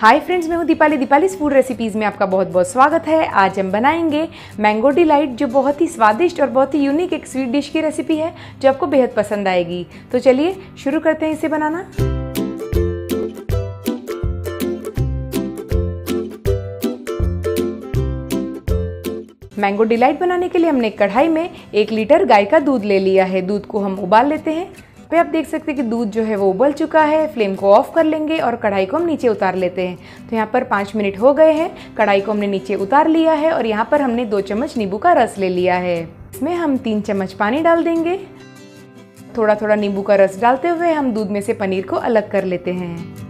Hi friends मैं हूँ Deepali. Deepali food recipes में आपका बहुत बहुत स्वागत है। आज हम बनाएँगे मैंगो डिलाइट जो बहुत ही स्वादिष्ट और बहुत ही यूनिक एक स्वीट डिश की रेसिपी है, जो आपको बेहद पसंद आएगी। तो चलिए, शुरू करते हैं इसे बनाना। मैंगो डिलाइट बनाने के लिए हमने कढ़ाई में एक लीटर गाय का दूध ले लिया है। दूध को हम उबाल लेते हैं। पे आप देख सकते हैं कि दूध जो है वो उबल चुका है, फ्लेम को ऑफ़ कर लेंगे और कढ़ाई को हम नीचे उतार लेते हैं। तो यहाँ पर पाँच मिनट हो गए हैं, कढ़ाई को हमने नीचे उतार लिया है और यहाँ पर हमने दो चम्मच नींबू का रस ले लिया है। इसमें हम तीन चम्मच पानी डाल देंगे। थोड़ा थोड़ा नींबू का रस डालते हुए हम दूध में से पनीर को अलग कर लेते हैं।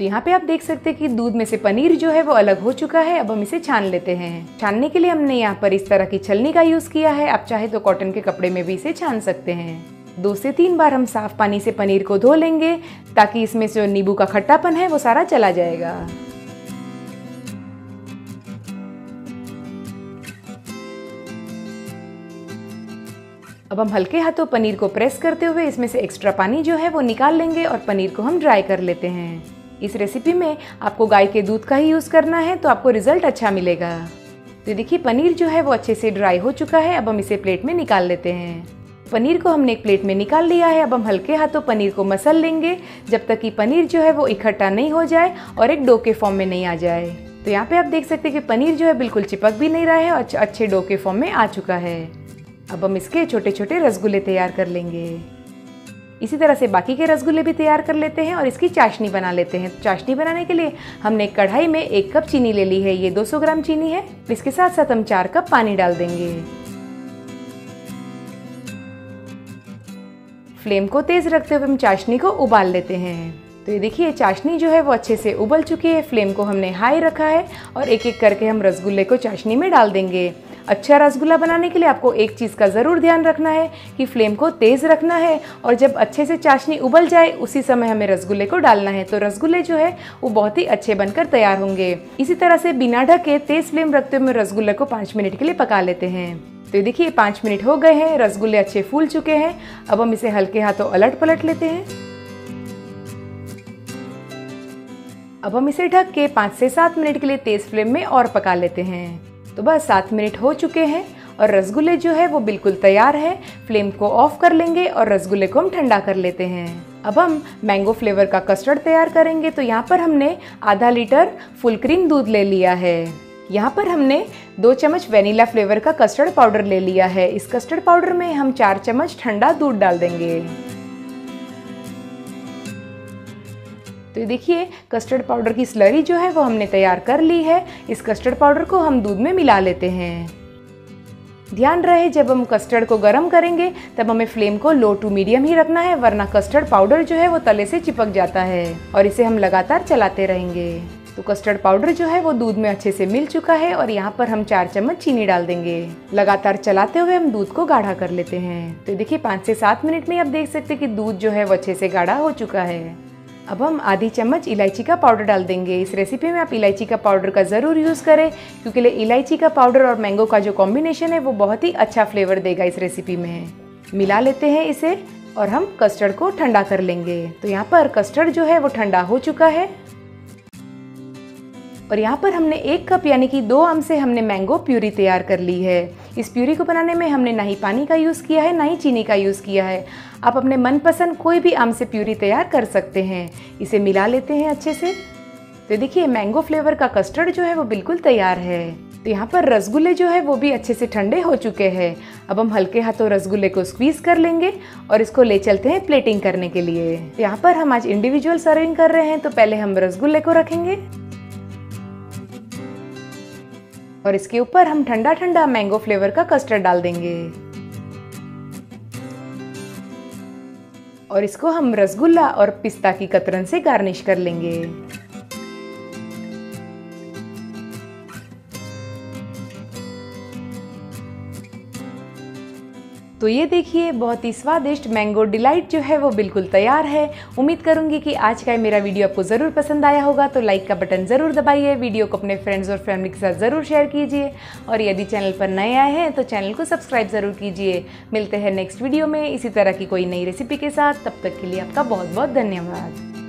तो यहाँ पे आप देख सकते हैं कि दूध में से पनीर जो है वो अलग हो चुका है। अब हम इसे छान लेते हैं। छानने के लिए हमने यहाँ पर इस तरह की छलनी का यूज़ किया है। आप चाहे तो कॉटन के कपड़े में भी इसे छान सकते हैं। दो से तीन बार हम साफ़ पानी से पनीर को धो लेंगे ताकि इसमें जो नींबू का खट्टापन है वो सारा चला जाएगा। अब हम हल्के हाथों पनीर को प्रेस करते हुए इसमें से एक्स्ट्रा पानी जो है वो निकाल लेंगे और पनीर को हम ड्राई कर लेते हैं। इस रेसिपी में आपको गाय के दूध का ही यूज़ करना है तो आपको रिज़ल्ट अच्छा मिलेगा। तो देखिए, पनीर जो है वो अच्छे से ड्राई हो चुका है, अब हम इसे प्लेट में निकाल लेते हैं। पनीर को हमने एक प्लेट में निकाल लिया है, अब हम हल्के हाथों पनीर को मसल लेंगे, जब तक कि पनीर जो है वो इकट्ठा नहीं हो जाए और एक डो के फॉर्म में नहीं आ जाए। तो यहाँ पे आप देख सकते हैं कि पनीर जो है बिल्कुल चिपक भी नहीं रहा है और अच्छे डो के फॉर्म में आ चुका है। अब हम इसके छोटे छोटे रसगुल्ले तैयार कर लेंगे। इसी तरह से बाकी के रसगुल्ले भी तैयार कर लेते हैं और इसकी चाशनी बना लेते हैं। चाशनी बनाने के लिए हमने कढ़ाई में एक कप चीनी ले ली है। ये 200 ग्राम चीनी है। इसके साथ साथ हम चार कप पानी डाल देंगे। फ्लेम को तेज रखते हुए हम चाशनी को उबाल लेते हैं। तो ये देखिए, चाशनी जो है वो अच्छे से उबल चुकी है। फ्लेम को हमने हाई रखा है और एक एक करके हम रसगुल्ले को चाशनी में डाल देंगे। अच्छा रसगुल्ला बनाने के लिए आपको एक चीज़ का ज़रूर ध्यान रखना है कि फ्लेम को तेज़ रखना है और जब अच्छे से चाशनी उबल जाए, उसी समय हमें रसगुल्ले को डालना है। तो रसगुल्ले जो है, वो बहुत ही अच्छे बनकर तैयार होंगे। इसी तरह से बिना ढके तेज़ फ्लेम रखते हुए रसगुल्ले को पाँच मिनट के लिए पका लेते हैं। तो देखिए पाँच मिनट हो गए हैं, रसगुल्ले अच्छे फूल चुके हैं। अब हम इसे हल्के हाथों अलट पलट लेते हैं। अब हम इसे ढक के पाँच से सात मिनट के लिए तेज फ्लेम में और पका लेते हैं। तो बस सात मिनट हो चुके हैं और रसगुल्ले जो है वो बिल्कुल तैयार है। फ्लेम को ऑफ़ कर लेंगे और रसगुल्ले को हम ठंडा कर लेते हैं। अब हम मैंगो फ्लेवर का कस्टर्ड तैयार करेंगे। तो यहाँ पर हमने आधा लीटर फुल क्रीम दूध ले लिया है। यहाँ पर हमने दो चम्मच वेनिला फ्लेवर का कस्टर्ड पाउडर ले लिया है। इस कस्टर्ड पाउडर में हम चार चम्मच ठंडा दूध डाल देंगे। तो देखिए कस्टर्ड पाउडर की स्लरी जो है वो हमने तैयार कर ली है। इस कस्टर्ड पाउडर को हम दूध में मिला लेते हैं। ध्यान रहे, जब हम कस्टर्ड को गर्म करेंगे, तब हमें फ्लेम को लो टू मीडियम ही रखना है, वरना कस्टर्ड पाउडर जो है वो तले से चिपक जाता है और इसे हम लगातार चलाते रहेंगे। तो कस्टर्ड पाउडर जो है वो दूध में अच्छे से मिल चुका है और यहाँ पर हम चार चम्मच चीनी डाल देंगे। लगातार चलाते हुए हम दूध को गाढ़ा कर लेते हैं। तो देखिए, पाँच से सात मिनट में आप देख सकते हैं कि दूध जो है वो अच्छे से गाढ़ा हो चुका है। अब हम आधी चम्मच इलायची का पाउडर डाल देंगे। इस रेसिपी में आप इलायची का पाउडर का ज़रूर यूज़ करें, क्योंकि इलायची का पाउडर और मैंगो का जो कॉम्बिनेशन है, वो बहुत ही अच्छा फ्लेवर देगा इस रेसिपी में। मिला लेते हैं इसे और हम कस्टर्ड को ठंडा कर लेंगे। तो यहाँ पर कस्टर्ड जो है, वो ठंडा हो चुका है। और यहाँ पर हमने एक कप, यानी कि दो आम से हमने मैंगो प्यूरी तैयार कर ली है। इस प्यूरी को बनाने में हमने ना ही पानी का यूज़ किया है, ना ही चीनी का यूज़ किया है। आप अपने मनपसंद कोई भी आम से प्यूरी तैयार कर सकते हैं। इसे मिला लेते हैं अच्छे से। तो देखिए, मैंगो फ्लेवर का कस्टर्ड जो है वो बिल्कुल तैयार है। तो यहाँ पर रसगुल्ले जो है वो भी अच्छे से ठंडे हो चुके हैं। अब हम हल्के हाथों रसगुल्ले को स्क्वीज कर लेंगे और इसको ले चलते हैं प्लेटिंग करने के लिए। तो यहाँ पर हम आज इंडिविजुअल सर्विंग कर रहे हैं तो पहले हम रसगुल्ले को रखेंगे। और इसके ऊपर हम ठंडा ठंडा मैंगो फ्लेवर का कस्टर्ड डाल देंगे। और इसको हम रसगुल्ला और पिस्ता की कतरन से गार्निश कर लेंगे। तो ये देखिए, बहुत ही स्वादिष्ट मैंगो डिलाइट जो है वो बिल्कुल तैयार है। उम्मीद करूँगी कि आज का मेरा वीडियो आपको ज़रूर पसंद आया होगा तो लाइक का बटन ज़रूर दबाइए वीडियो को अपने फ्रेंड्स और फैमिली के साथ ज़रूर शेयर कीजिए। और यदि चैनल पर नए आए हैं तो चैनल को सब्सक्राइब ज़रूर कीजिए। मिलते हैं नेक्स्ट वीडियो में, इसी तरह की कोई नई रेसिपी के साथ। तब तक के लिए आपका बहुत बहुत धन्यवाद।